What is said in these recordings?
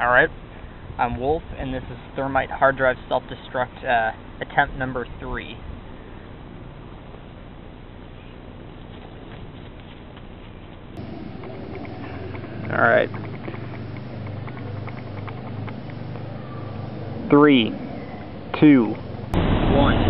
Alright, I'm Wolf, and this is Thermite hard drive self-destruct uh, attempt number three. Alright. Three, two, one.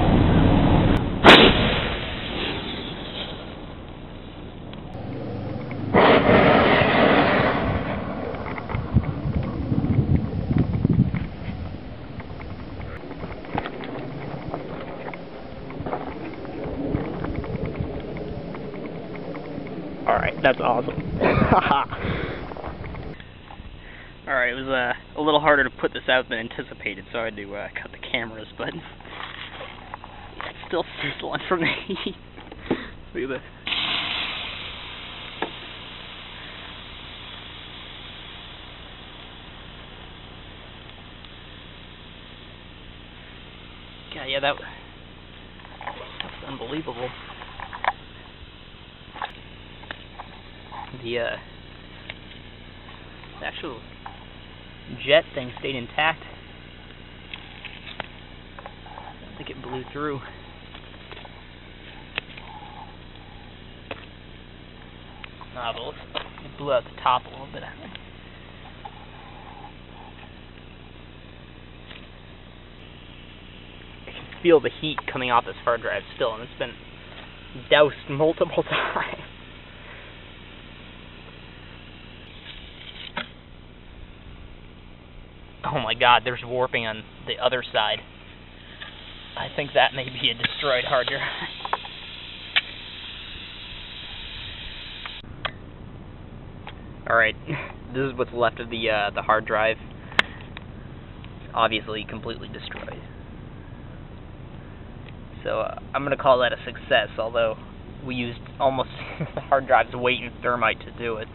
Alright, that's awesome. Alright, it was uh, a little harder to put this out than anticipated, so I had to uh, cut the cameras, but it's still sizzling from the heat. Look at this. God, yeah, that, was unbelievable. The uh, actual jet thing stayed intact. I think it blew through. Ah, but it blew out the top a little bit. I can feel the heat coming off this hard drive still, and it's been doused multiple times. Oh my god, there's warping on the other side. I think that may be a destroyed hard drive. Alright, this is what's left of the uh, the hard drive. It's obviously completely destroyed. So uh, I'm going to call that a success, although we used almost the hard drive's weight in thermite to do it.